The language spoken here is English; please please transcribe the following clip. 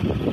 you